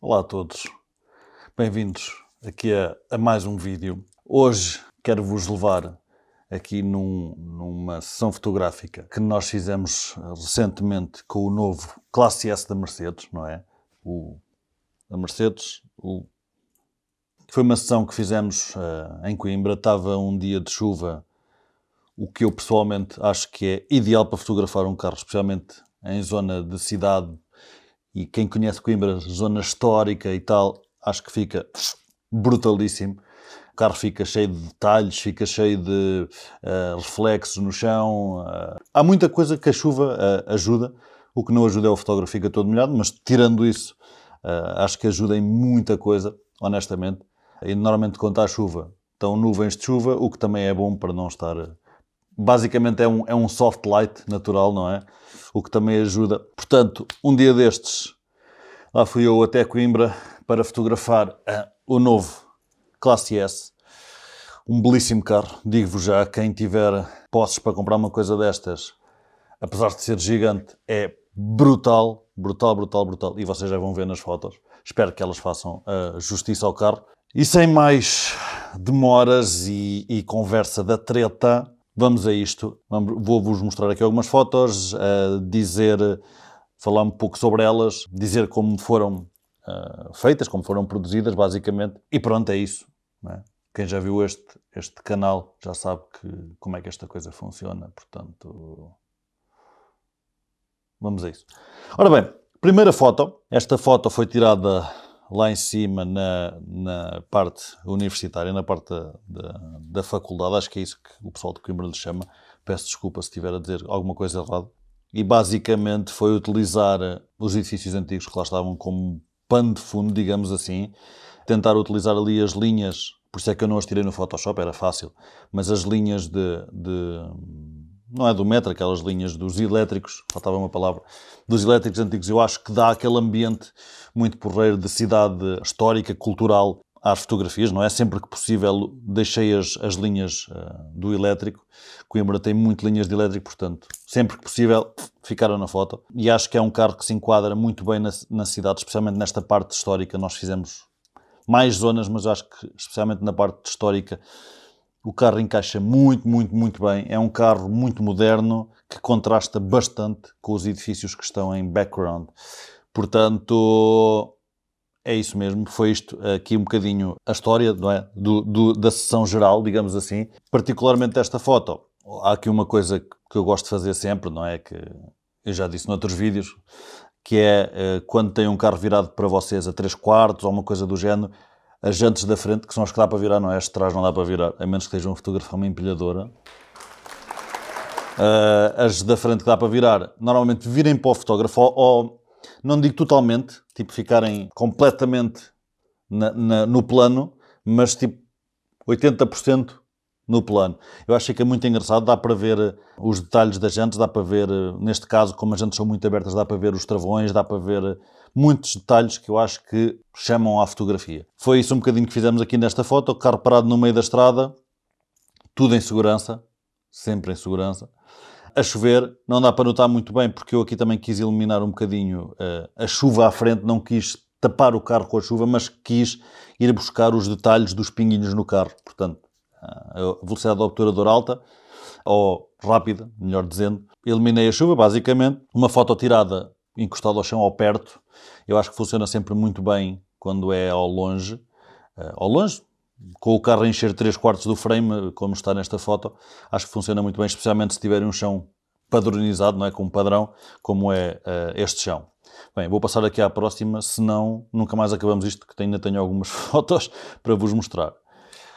Olá a todos, bem-vindos aqui a, a, mais um vídeo. Hoje quero vos levar aqui num, numa sessão fotográfica que nós fizemos recentemente com o novo Classe S da Mercedes, não é? O, a Mercedes, o, foi uma sessão que fizemos uh, em Coimbra, estava um dia de chuva, o que eu pessoalmente acho que é ideal para fotografar um carro, especialmente em zona de cidade, e quem conhece Coimbra, zona histórica e tal, acho que fica brutalíssimo. O carro fica cheio de detalhes, fica cheio de uh, reflexos no chão. Uh, há muita coisa que a chuva uh, ajuda. O que não ajuda é o fotógrafo fica todo molhado, mas tirando isso, acho que ajuda em muita coisa, honestamente. E normalmente quando há chuva, estão nuvens de chuva, o que também é bom para não estar. Basicamente é um, é um soft light natural, não é? O que também ajuda. Portanto, um dia destes, lá fui eu até Coimbra para fotografar o novo Classe S. Um belíssimo carro, digo-vos já, quem tiver posses para comprar uma coisa destas, apesar de ser gigante, é brutal, brutal, brutal, brutal. E vocês já vão ver nas fotos. Espero que elas façam a justiça ao carro. E sem mais demoras e, e conversa da treta, vamos a isto. Vou-vos mostrar aqui algumas fotos, uh, dizer, falar um pouco sobre elas, dizer como foram uh, feitas, como foram produzidas, basicamente. E pronto, é isso. É? Quem já viu este, este canal já sabe que, como é que esta coisa funciona, portanto. Vamos a isso. Ora bem, primeira foto. Esta foto foi tirada lá em cima na, na parte universitária, na parte da, da, da, faculdade. Acho que é isso que o pessoal de Coimbra lhe chama. Peço desculpa se estiver a dizer alguma coisa errada. E basicamente foi utilizar os edifícios antigos que lá estavam como pano de fundo, digamos assim, tentar utilizar ali as linhas, por isso é que eu não as tirei no Photoshop, era fácil, mas as linhas de, de não é do metro, aquelas linhas dos elétricos, faltava uma palavra, dos elétricos antigos, eu acho que dá aquele ambiente muito porreiro de cidade histórica, cultural, às fotografias, não é? Sempre que possível deixei as, as linhas uh, do elétrico. Coimbra tem muito linhas de elétrico, portanto, sempre que possível ficaram na foto. E acho que é um carro que se enquadra muito bem na, na cidade, especialmente nesta parte histórica. Nós fizemos mais zonas, mas acho que especialmente na parte histórica o carro encaixa muito, muito, muito bem. É um carro muito moderno que contrasta bastante com os edifícios que estão em background. Portanto, é isso mesmo, foi isto aqui um bocadinho a história não é? do, do, da sessão geral, digamos assim. Particularmente esta foto, há aqui uma coisa que eu gosto de fazer sempre, não é? Que eu já disse noutros vídeos, que é eh, quando tem um carro virado para vocês a 3 quartos ou uma coisa do género, as jantes da frente, que são as que dá para virar, não é? As de trás não dá para virar, a menos que estejam a fotografar uma empilhadora. Uh, as da frente que dá para virar, normalmente virem para o fotógrafo ou, ou não digo totalmente, tipo ficarem completamente na, na, no plano, mas tipo 80% no plano. Eu acho que é muito engraçado, dá para ver eh, os detalhes das jantes, dá para ver, eh, neste caso, como as jantes são muito abertas, dá para ver os travões, dá para ver muitos detalhes que eu acho que chamam à fotografia. Foi isso um bocadinho que fizemos aqui nesta foto, o carro parado no meio da estrada, tudo em segurança, sempre em segurança a chover, não dá para notar muito bem, porque eu aqui também quis eliminar um bocadinho uh, a chuva à frente, não quis tapar o carro com a chuva, mas quis ir buscar os detalhes dos pinguinhos no carro. Portanto, uh, a velocidade do obturador alta, ou rápida, melhor dizendo. Eliminei a chuva, basicamente. Uma foto tirada encostada ao chão ou perto, eu acho que funciona sempre muito bem quando é ao longe. Uh, ao longe, com o carro a encher 3 quartos do frame, como está nesta foto, acho que funciona muito bem, especialmente se tiverem um chão padronizado, não é? Com um padrão, como é uh, este chão. Bem, vou passar aqui à próxima, senão nunca mais acabamos isto, que ainda tenho algumas fotos para vos mostrar.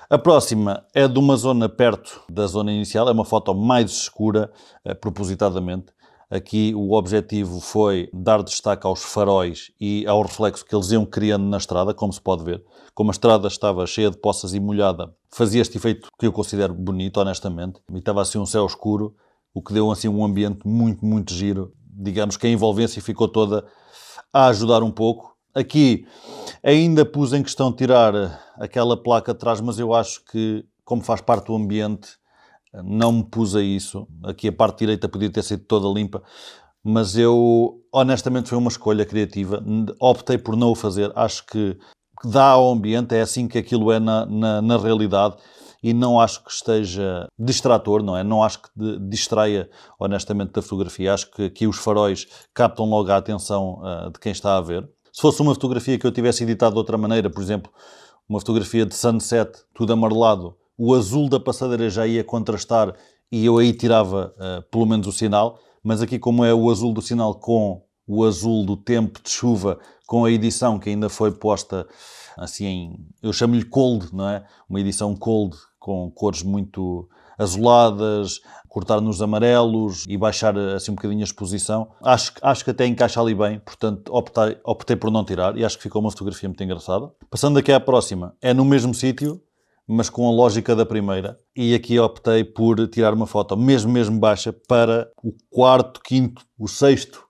A próxima é de uma zona perto da zona inicial, é uma foto mais escura, uh, propositadamente, Aqui o objetivo foi dar destaque aos faróis e ao reflexo que eles iam criando na estrada, como se pode ver. Como a estrada estava cheia de poças e molhada, fazia este efeito que eu considero bonito, honestamente. E estava assim um céu escuro, o que deu assim um ambiente muito, muito giro. Digamos que a envolvência ficou toda a ajudar um pouco. Aqui ainda pus em questão tirar aquela placa atrás, mas eu acho que, como faz parte do ambiente, não me pus a isso. Aqui a parte direita podia ter sido toda limpa, mas eu, honestamente, foi uma escolha criativa. Optei por não o fazer. Acho que dá ao ambiente, é assim que aquilo é na, na, na realidade e não acho que esteja distrator, não é? Não acho que distraia honestamente da fotografia. Acho que aqui os faróis captam logo a atenção uh, de quem está a ver. Se fosse uma fotografia que eu tivesse editado de outra maneira, por exemplo, uma fotografia de sunset, tudo amarelado, o azul da passadeira já ia contrastar e eu aí tirava uh, pelo menos o sinal, mas aqui como é o azul do sinal com o azul do tempo de chuva, com a edição que ainda foi posta assim, eu chamo-lhe cold, não é? Uma edição cold com cores muito azuladas, cortar nos amarelos e baixar assim um bocadinho a exposição. Acho, acho que até encaixa ali bem, portanto optei, optei por não tirar e acho que ficou uma fotografia muito engraçada. Passando aqui à próxima, é no mesmo sítio, mas com a lógica da primeira. E aqui optei por tirar uma foto mesmo, mesmo baixa para o quarto, quinto, o sexto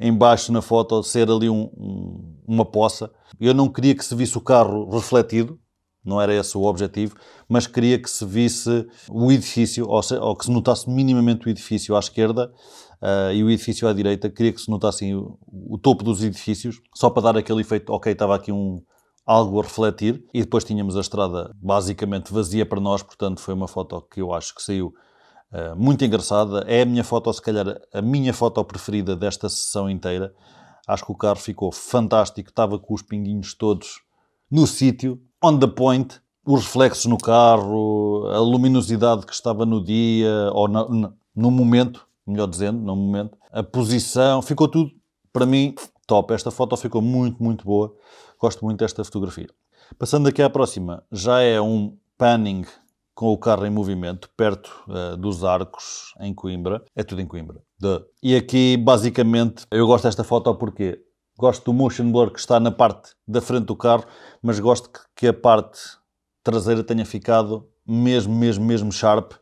embaixo na foto ser ali um, um, uma poça. Eu não queria que se visse o carro refletido, não era esse o objetivo, mas queria que se visse o edifício, ou, se, ou que se notasse minimamente o edifício à esquerda uh, e o edifício à direita. Queria que se notasse o, o, topo dos edifícios, só para dar aquele efeito, ok, estava aqui um, algo a refletir. E depois tínhamos a estrada basicamente vazia para nós, portanto foi uma foto que eu acho que saiu uh, muito engraçada. É a minha foto, se calhar, a minha foto preferida desta sessão inteira. Acho que o carro ficou fantástico, estava com os pinguinhos todos no sítio, on the point, os reflexos no carro, a luminosidade que estava no dia, ou no, no momento, melhor dizendo, no momento, a posição, ficou tudo, para mim, top. Esta foto ficou muito, muito boa. Gosto muito desta fotografia. Passando aqui à próxima, já é um panning com o carro em movimento, perto uh, dos arcos, em Coimbra. É tudo em Coimbra. E aqui, basicamente, eu gosto desta foto porque Gosto do motion blur que está na parte da frente do carro, mas gosto que a parte traseira tenha ficado mesmo, mesmo, mesmo sharp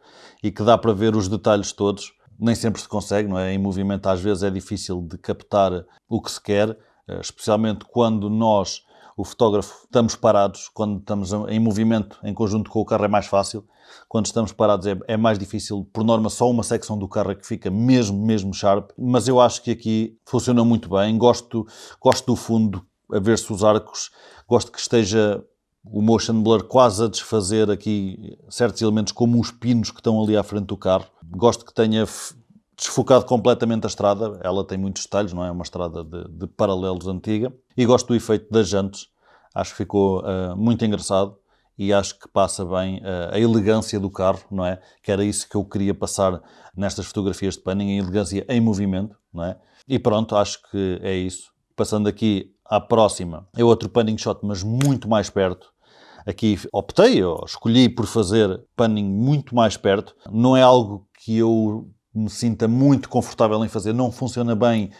e que dá para ver os detalhes todos. Nem sempre se consegue, não é? Em movimento às vezes é difícil de captar o que se quer, eh, especialmente quando nós o fotógrafo, estamos parados, quando estamos em movimento em conjunto com o carro é mais fácil, quando estamos parados é, é, mais difícil, por norma só uma secção do carro é que fica mesmo, mesmo sharp, mas eu acho que aqui funciona muito bem, gosto, gosto do fundo, a ver-se os arcos, gosto que esteja o motion blur quase a desfazer aqui certos elementos como os pinos que estão ali à frente do carro, gosto que tenha desfocado completamente a estrada. Ela tem muitos detalhes, não é? é uma estrada de, de paralelos antiga. E gosto do efeito das jantes. Acho que ficou uh, muito engraçado e acho que passa bem uh, a elegância do carro, não é? Que era isso que eu queria passar nestas fotografias de panning, a elegância em movimento, não é? E pronto, acho que é isso. Passando aqui à próxima, é outro panning shot, mas muito mais perto. Aqui optei, ou escolhi por fazer panning muito mais perto. Não é algo que eu me sinta muito confortável em fazer. Não funciona bem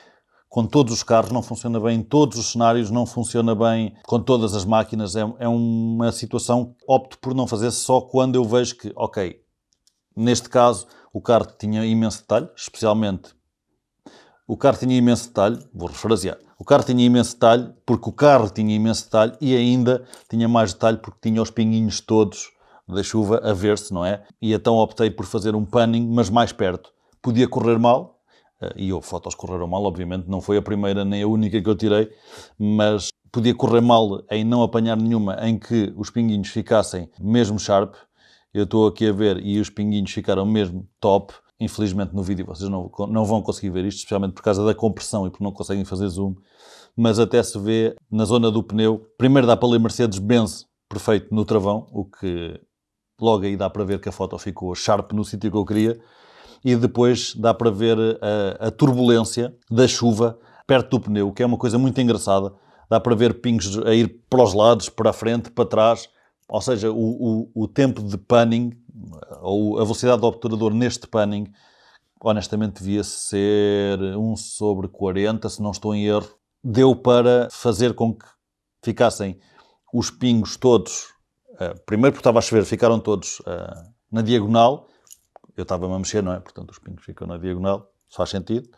com todos os carros, não funciona bem em todos os cenários, não funciona bem com todas as máquinas. É, é uma situação que opto por não fazer só quando eu vejo que, ok, neste caso o carro tinha imenso detalhe, especialmente o carro tinha imenso detalhe, vou refrasear, o carro tinha imenso detalhe porque o carro tinha imenso detalhe e ainda tinha mais detalhe porque tinha os pinguinhos todos da chuva a ver-se, não é? E então optei por fazer um panning, mas mais perto podia correr mal, eh, e houve fotos correram mal, obviamente, não foi a primeira nem a única que eu tirei, mas podia correr mal em não apanhar nenhuma em que os pinguinhos ficassem mesmo sharp. Eu estou aqui a ver e os pinguinhos ficaram mesmo top. Infelizmente no vídeo vocês não, não vão conseguir ver isto, especialmente por causa da compressão e porque não conseguem fazer zoom. Mas até se vê na zona do pneu. Primeiro dá para ler Mercedes-Benz perfeito no travão, o que logo aí dá para ver que a foto ficou sharp no sítio que eu queria e depois dá para ver a, a turbulência da chuva perto do pneu, que é uma coisa muito engraçada. Dá para ver pingos a ir para os lados, para a frente, para trás. Ou seja, o, o, o tempo de panning, ou a velocidade do obturador neste panning, honestamente devia ser 1 sobre 40, se não estou em erro. Deu para fazer com que ficassem os pingos todos, uh, primeiro porque estava a chover, ficaram todos na diagonal, eu estava-me a mexer, não é? Portanto, os pingos ficam na diagonal, faz sentido.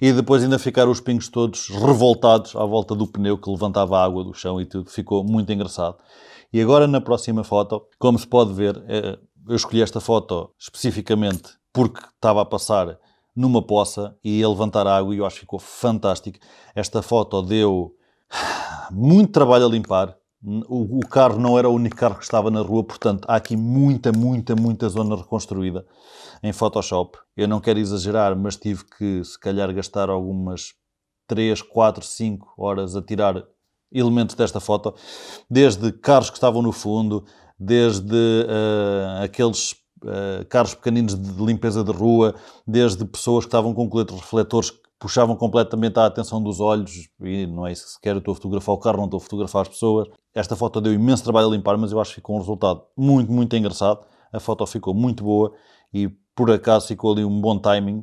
E depois ainda ficaram os pingos todos revoltados à volta do pneu que levantava a água do chão e tudo. Ficou muito engraçado. E agora na próxima foto, como se pode ver, é, eu escolhi esta foto especificamente porque estava a passar numa poça e ia levantar água e eu acho que ficou fantástico. Esta foto deu muito trabalho a limpar. O, o, carro não era o único carro que estava na rua, portanto há aqui muita, muita, muita zona reconstruída em Photoshop. Eu não quero exagerar, mas tive que se calhar gastar algumas 3, 4, 5 horas a tirar elementos desta foto, desde carros que estavam no fundo, desde uh, aqueles uh, carros pequeninos de limpeza de rua, desde pessoas que estavam com coletes refletores puxavam completamente a atenção dos olhos, e não é isso que se quer, eu estou a fotografar o carro, não estou a fotografar as pessoas. Esta foto deu imenso trabalho a limpar, mas eu acho que ficou um resultado muito, muito engraçado. A foto ficou muito boa e por acaso ficou ali um bom timing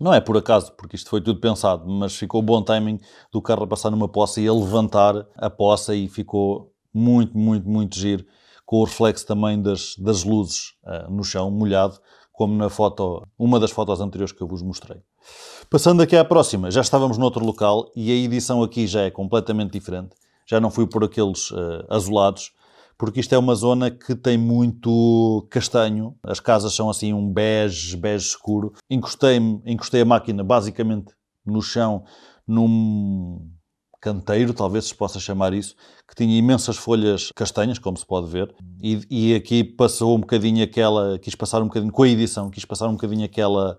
não é por acaso, porque isto foi tudo pensado, mas ficou bom timing do carro a passar numa poça e a levantar a poça e ficou muito, muito, muito giro, com o reflexo também das, das luzes uh, no chão, molhado, como na foto, uma das fotos anteriores que eu vos mostrei. Passando aqui à próxima, já estávamos noutro local e a edição aqui já é completamente diferente. Já não fui por aqueles uh, azulados, porque isto é uma zona que tem muito castanho, as casas são assim um bege, bege escuro. Encostei-me, encostei a máquina basicamente no chão, num canteiro, talvez se possa chamar isso, que tinha imensas folhas castanhas, como se pode ver, e, e aqui passou um bocadinho aquela, quis passar um bocadinho, com a edição, quis passar um bocadinho aquela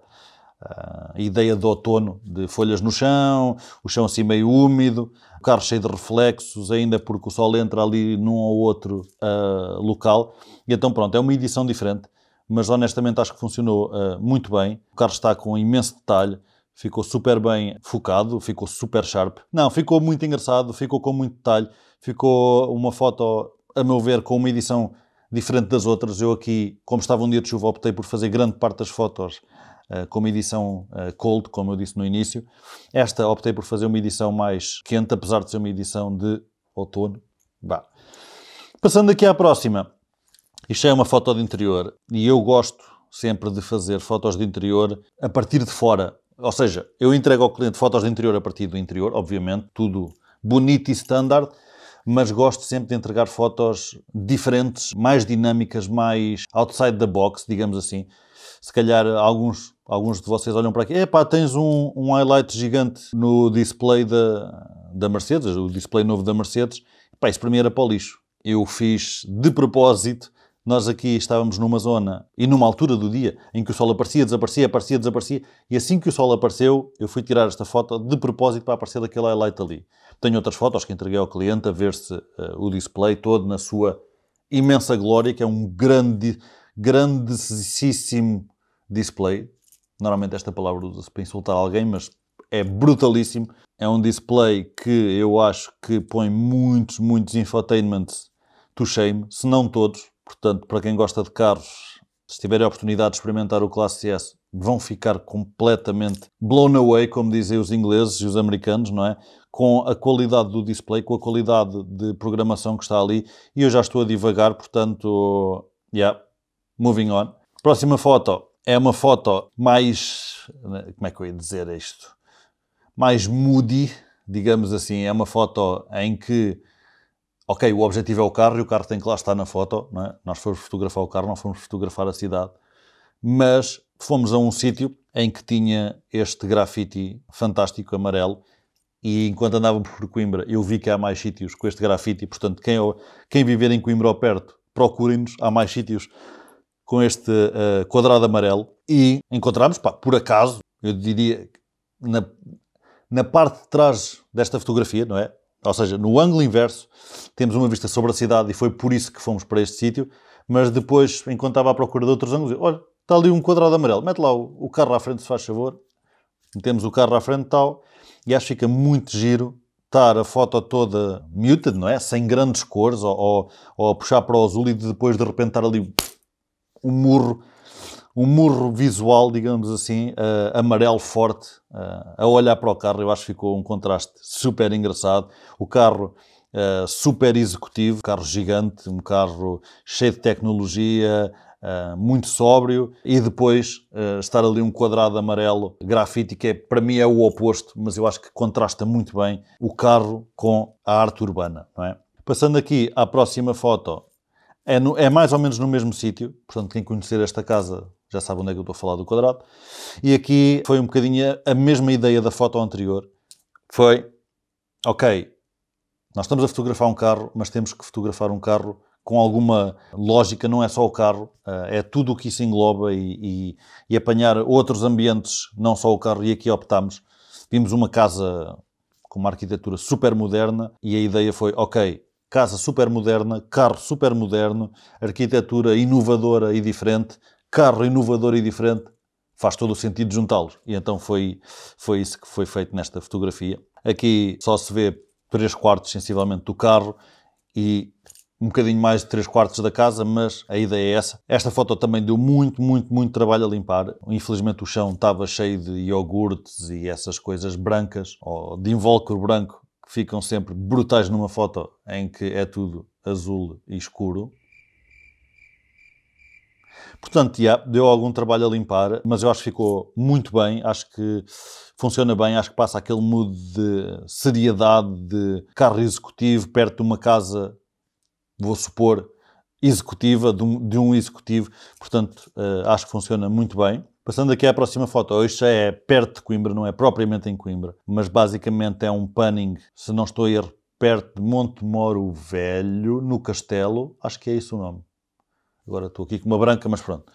a ideia de outono, de folhas no chão, o chão assim meio úmido, o carro cheio de reflexos, ainda porque o sol entra ali num ou outro uh, local. E então, pronto, é uma edição diferente, mas honestamente acho que funcionou uh, muito bem. O carro está com imenso detalhe, ficou super bem focado, ficou super sharp. Não, ficou muito engraçado, ficou com muito detalhe, ficou uma foto, a meu ver, com uma edição diferente das outras. Eu aqui, como estava um dia de chuva, optei por fazer grande parte das fotos com uma edição uh, cold, como eu disse no início. Esta optei por fazer uma edição mais quente, apesar de ser uma edição de outono. Bah. Passando aqui à próxima. Isto é uma foto de interior e eu gosto sempre de fazer fotos de interior a partir de fora. Ou seja, eu entrego ao cliente fotos de interior a partir do interior, obviamente, tudo bonito e standard, mas gosto sempre de entregar fotos diferentes, mais dinâmicas, mais outside the box, digamos assim. Se calhar alguns, alguns de vocês olham para aqui, epá, tens um, um highlight gigante no display da, da Mercedes, o display novo da Mercedes. Epá, isso para mim era para o lixo. Eu fiz de propósito nós aqui estávamos numa zona e numa altura do dia em que o sol aparecia, desaparecia, aparecia, desaparecia, e assim que o sol apareceu, eu fui tirar esta foto de propósito para aparecer daquele highlight ali. Tenho outras fotos que entreguei ao cliente a ver-se uh, o display todo na sua imensa glória, que é um grande, grandíssimo display. Normalmente esta palavra usa-se para insultar alguém, mas é brutalíssimo. É um display que eu acho que põe muitos, muitos infotainments to shame, se não todos Portanto, para quem gosta de carros, se tiverem a oportunidade de experimentar o Classe S, vão ficar completamente blown away, como dizem os ingleses e os americanos, não é? Com a qualidade do display, com a qualidade de programação que está ali. E eu já estou a divagar, portanto, yeah, moving on. Próxima foto é uma foto mais. Como é que eu ia dizer isto? Mais moody, digamos assim. É uma foto em que ok, o objetivo é o carro e o carro tem que lá estar na foto, é? nós fomos fotografar o carro, não fomos fotografar a cidade, mas fomos a um sítio em que tinha este grafite fantástico amarelo e enquanto andávamos por Coimbra eu vi que há mais sítios com este grafite, portanto quem, quem viver em Coimbra ou perto, procurem-nos, há mais sítios com este uh, quadrado amarelo e encontramos, pá, por acaso, eu diria, na, na parte de trás desta fotografia, não é? Ou seja, no ângulo inverso, temos uma vista sobre a cidade e foi por isso que fomos para este sítio. Mas depois, enquanto estava à procura de outros ângulos, olha, está ali um quadrado amarelo, mete lá o, o carro à frente, se faz favor. Metemos o carro à frente tal, e acho que fica muito giro estar a foto toda muted, não é? Sem grandes cores, ou, ou, ou a puxar para o azul e depois de repente estar ali um murro um murro visual, digamos assim, uh, amarelo forte, uh, a olhar para o carro. Eu acho que ficou um contraste super engraçado. O carro uh, super executivo, carro gigante, um carro cheio de tecnologia, muito sóbrio, e depois estar ali um quadrado amarelo grafite, que é, para mim é o oposto, mas eu acho que contrasta muito bem o carro com a arte urbana, é? Passando aqui à próxima foto, É, no, é mais ou menos no mesmo sítio, portanto, quem conhecer esta casa já sabe onde é que eu estou a falar do quadrado. E aqui foi um bocadinho a mesma ideia da foto anterior. Foi, ok, nós estamos a fotografar um carro, mas temos que fotografar um carro com alguma lógica, não é só o carro, eh, é tudo o que isso engloba e, e, e apanhar outros ambientes, não só o carro, e aqui optámos. Vimos uma casa com uma arquitetura super moderna e a ideia foi, ok, casa super moderna, carro super moderno, arquitetura inovadora e diferente, carro inovador e diferente, faz todo o sentido juntá-los. E então foi, foi isso que foi feito nesta fotografia. Aqui só se vê 3 quartos sensivelmente do carro e um bocadinho mais de 3 quartos da casa, mas a ideia é essa. Esta foto também deu muito, muito, muito trabalho a limpar. Infelizmente o chão estava cheio de iogurtes e essas coisas brancas, ou de invólucro branco, que ficam sempre brutais numa foto em que é tudo azul e escuro. Portanto, yeah, deu algum trabalho a limpar, mas eu acho que ficou muito bem, acho que funciona bem, acho que passa aquele mood de seriedade, de carro executivo perto de uma casa, vou supor, executiva, de um, de um executivo, portanto, uh, acho que funciona muito bem. Passando aqui à próxima foto, hoje já é perto de Coimbra, não é propriamente em Coimbra, mas basicamente é um panning, se não estou a erro, perto de Montemoro Velho, no Castelo, acho que é isso o nome. Agora estou aqui com uma branca, mas pronto.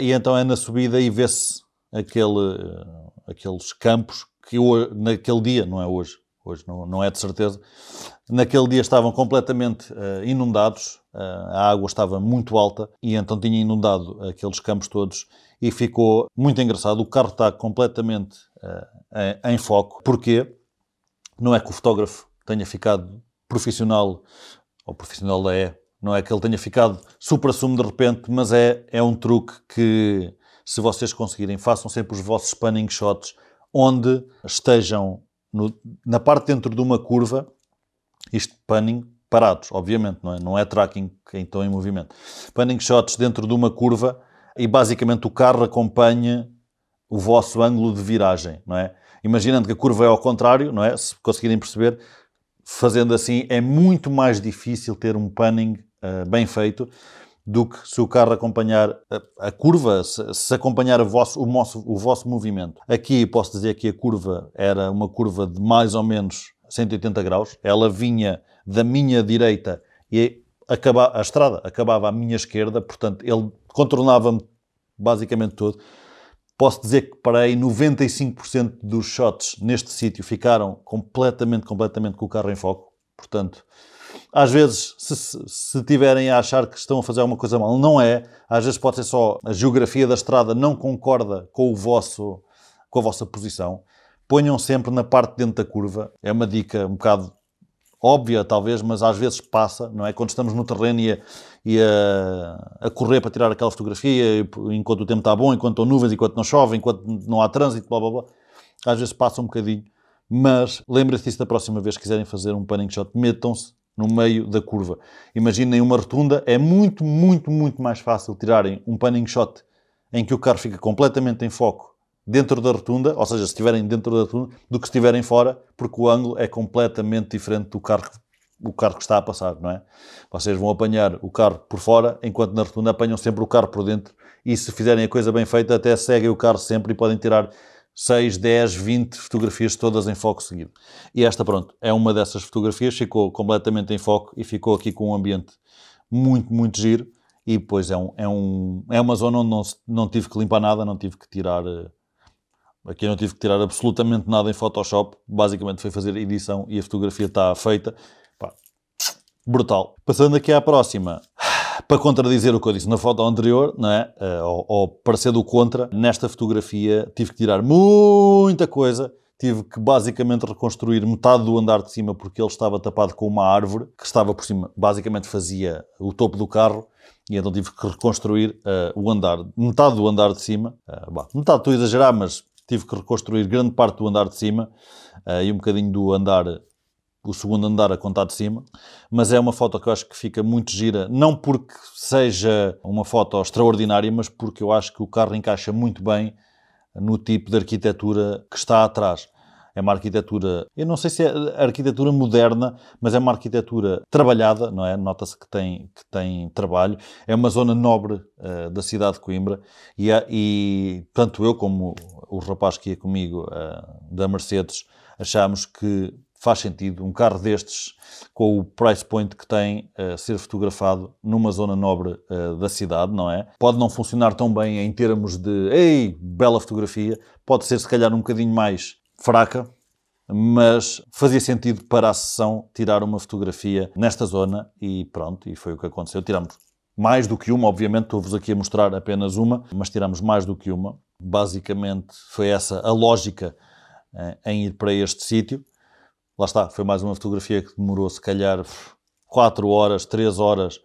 E então é na subida e vê-se aquele, eh, aqueles campos que eu, naquele dia, não é hoje, hoje não, não é de certeza, naquele dia estavam completamente uh, inundados, uh, a água estava muito alta e então tinha inundado aqueles campos todos e ficou muito engraçado. O carro está completamente uh, em foco. Porquê? Não é que o fotógrafo tenha ficado profissional, ou profissional é, não é que ele tenha ficado supra-sumo de repente, mas é, é um truque que, se vocês conseguirem, façam sempre os vossos spanning shots onde estejam no, na parte dentro de uma curva, isto panning parados, obviamente, não é, não é tracking que estão em movimento. Panning shots dentro de uma curva e basicamente o carro acompanha o vosso ângulo de viragem, não é? Imaginando que a curva é ao contrário, não é? Se conseguirem perceber, fazendo assim é muito mais difícil ter um panning uh, bem feito do que se o carro acompanhar a, a curva, se, se acompanhar vosso, o, vosso, o vosso movimento. Aqui posso dizer que a curva era uma curva de mais ou menos 180 graus. Ela vinha da minha direita e acaba, a estrada acabava à minha esquerda, portanto ele contornava-me basicamente todo. Posso dizer que parei 95% dos shots neste sítio ficaram completamente, completamente com o carro em foco. Portanto, às vezes, se, se tiverem a achar que estão a fazer alguma coisa mal, não é. Às vezes pode ser só a geografia da estrada não concorda com o vosso, com a vossa posição. Ponham sempre na parte dentro da curva. É uma dica um bocado óbvia, talvez, mas às vezes passa, não é? Quando estamos no terreno e a, e a, a correr para tirar aquela fotografia, enquanto o tempo está bom, enquanto estão nuvens, enquanto não chove, enquanto não há trânsito, blá blá blá, às vezes passa um bocadinho. Mas lembrem-se disso da próxima vez que quiserem fazer um panning shot, metam-se no meio da curva. Imaginem uma rotunda, é muito, muito, muito mais fácil tirarem um panning shot em que o carro fica completamente em foco dentro da rotunda, ou seja, se estiverem dentro da rotunda, do que se estiverem fora, porque o ângulo é completamente diferente do carro, o carro que está a passar, não é? Vocês vão apanhar o carro por fora, enquanto na rotunda apanham sempre o carro por dentro, e se fizerem a coisa bem feita, até seguem o carro sempre e podem tirar 6, 10, 20 fotografias todas em foco seguido. E esta, pronto, é uma dessas fotografias, ficou completamente em foco e ficou aqui com um ambiente muito, muito giro. E depois é, um, é, um, é uma zona onde não, não tive que limpar nada, não tive que tirar eh, Aqui não tive que tirar absolutamente nada em Photoshop, basicamente foi fazer edição e a fotografia está feita. Pá, brutal. Passando aqui à próxima, para contradizer o que eu disse na foto anterior, não é? Uh, ou, ou parecer do contra, nesta fotografia tive que tirar muita coisa. Tive que basicamente reconstruir metade do andar de cima porque ele estava tapado com uma árvore que estava por cima, basicamente fazia o topo do carro e então tive que reconstruir uh, o andar, metade do andar de cima. Uh, bah, metade estou a exagerar, mas tive que reconstruir grande parte do andar de cima uh, e um bocadinho do andar, o segundo andar a contar de cima. Mas é uma foto que eu acho que fica muito gira, não porque seja uma foto extraordinária, mas porque eu acho que o carro encaixa muito bem no tipo de arquitetura que está atrás. É uma arquitetura, eu não sei se é arquitetura moderna, mas é uma arquitetura trabalhada, não é? Nota-se que tem, que tem trabalho. É uma zona nobre uh, da cidade de Coimbra e, e, tanto eu como o rapaz que ia comigo uh, da Mercedes achámos que faz sentido um carro destes, com o price point que tem, uh, ser fotografado numa zona nobre uh, da cidade, não é? Pode não funcionar tão bem em termos de, ei, bela fotografia, pode ser se calhar um bocadinho mais fraca, mas fazia sentido para a sessão tirar uma fotografia nesta zona e pronto, e foi o que aconteceu. Tiramos mais do que uma, obviamente, estou-vos aqui a mostrar apenas uma, mas tiramos mais do que uma. Basicamente foi essa a lógica uh, em ir para este sítio lá está, foi mais uma fotografia que demorou se calhar 4 horas, 3 horas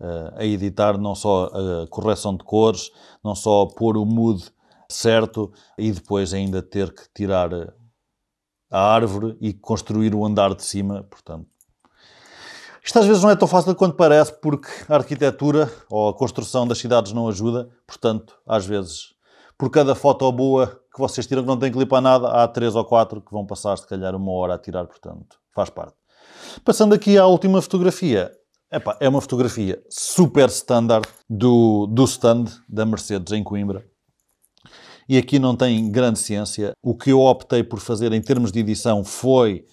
uh, a editar, não só a correção de cores, não só pôr o mood certo e depois ainda ter que tirar eh, a árvore e construir o andar de cima, portanto. Isto às vezes não é tão fácil quanto parece, porque a arquitetura ou a construção das cidades não ajuda, portanto, às vezes, por cada foto boa que vocês tiram que não tem que limpar nada, há três ou quatro que vão passar se calhar uma hora a tirar, portanto, faz parte. Passando aqui à última fotografia. Epá, é uma fotografia super standard do, do stand da Mercedes em Coimbra. E aqui não tem grande ciência. O que eu optei por fazer em termos de edição foi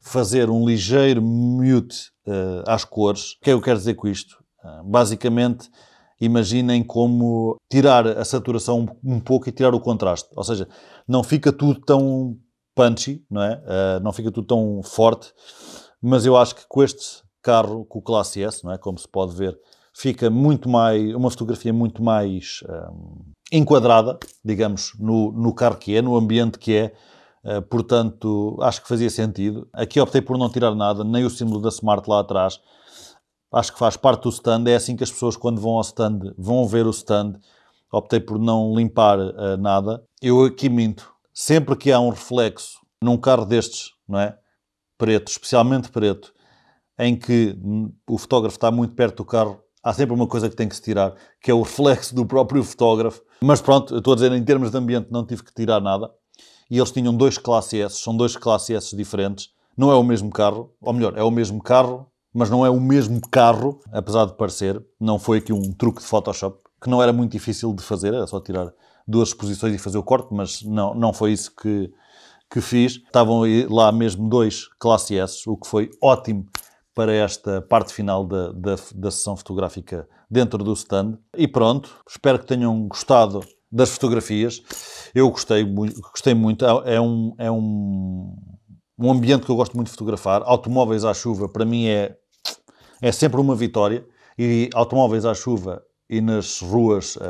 fazer um ligeiro mute uh, às cores. O que é que eu quero dizer com isto? Uh, basicamente, imaginem como tirar a saturação um, pouco e tirar o contraste. Ou seja, não fica tudo tão punchy, não é? Uh, não fica tudo tão forte, mas eu acho que com este carro, com o Classe S, não é? Como se pode ver, fica muito mais, uma fotografia muito mais um, enquadrada, digamos, no, no carro que é, no ambiente que é. Uh, portanto, acho que fazia sentido. Aqui optei por não tirar nada, nem o símbolo da Smart lá atrás acho que faz parte do stand. É assim que as pessoas, quando vão ao stand, vão ver o stand. Optei por não limpar uh, nada. Eu aqui minto. Sempre que há um reflexo num carro destes, não é? Preto, especialmente preto, em que o fotógrafo está muito perto do carro, há sempre uma coisa que tem que se tirar, que é o reflexo do próprio fotógrafo. Mas pronto, eu estou a dizer, em termos de ambiente, não tive que tirar nada. E eles tinham dois classe S, são dois classe S diferentes. Não é o mesmo carro, ou melhor, é o mesmo carro, mas não é o mesmo carro, apesar de parecer. Não foi aqui um truque de Photoshop, que não era muito difícil de fazer, era só tirar duas exposições e fazer o corte, mas não, não foi isso que, que fiz. Estavam lá mesmo dois Classe S, o que foi ótimo para esta parte final da, da, da sessão fotográfica dentro do stand. E pronto, espero que tenham gostado das fotografias. Eu gostei, gostei muito. É, é um, é um, um ambiente que eu gosto muito de fotografar. Automóveis à chuva, para mim, é é sempre uma vitória. E automóveis à chuva e nas ruas uh,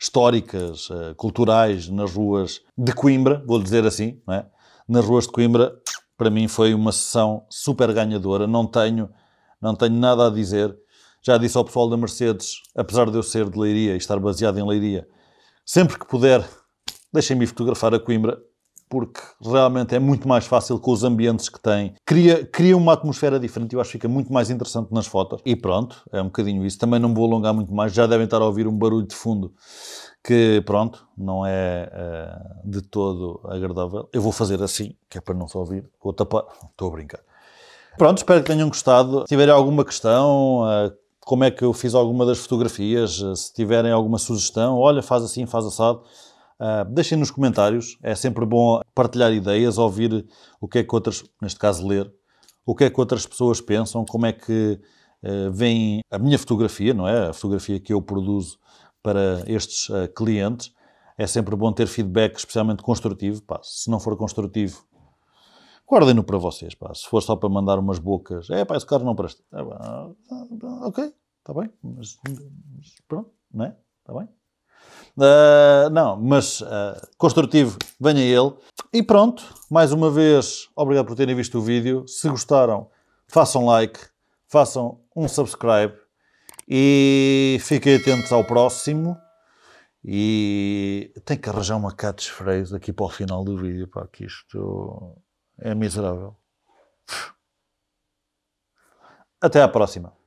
históricas, uh, culturais, nas ruas de Coimbra, vou dizer assim, é? nas ruas de Coimbra, para mim foi uma sessão super ganhadora. Não tenho, não tenho nada a dizer. Já disse ao pessoal da Mercedes, apesar de eu ser de Leiria e estar baseado em Leiria, sempre que puder, deixem-me fotografar a Coimbra porque realmente é muito mais fácil com os ambientes que tem. Cria, cria uma atmosfera diferente, eu acho que fica muito mais interessante nas fotos. E pronto, é um bocadinho isso. Também não vou alongar muito mais, já devem estar a ouvir um barulho de fundo que, pronto, não é uh, de todo agradável. Eu vou fazer assim, que é para não se ouvir. Vou tapar. Estou a brincar. Pronto, espero que tenham gostado. Se tiverem alguma questão, uh, como é que eu fiz alguma das fotografias, uh, se tiverem alguma sugestão, olha, faz assim, faz assado Uh, deixem nos comentários, é sempre bom partilhar ideias, ouvir o que é que outras, neste caso ler, o que é que outras pessoas pensam, como é que uh, veem a minha fotografia, não é? A fotografia que eu produzo para estes uh, clientes. É sempre bom ter feedback, especialmente construtivo. Pá, se não for construtivo, guardem-no para vocês. Pá. Se for só para mandar umas bocas, é pá, esse carro não presta. É, ok, está bem, mas, mas pronto, não é? Está bem? Uh, não, mas uh, construtivo, venha ele. E pronto, mais uma vez, obrigado por terem visto o vídeo. Se gostaram, façam like, façam um subscribe e fiquem atentos ao próximo. E tenho que arranjar uma catchphrase aqui para o final do vídeo, para que isto é miserável. Até à próxima.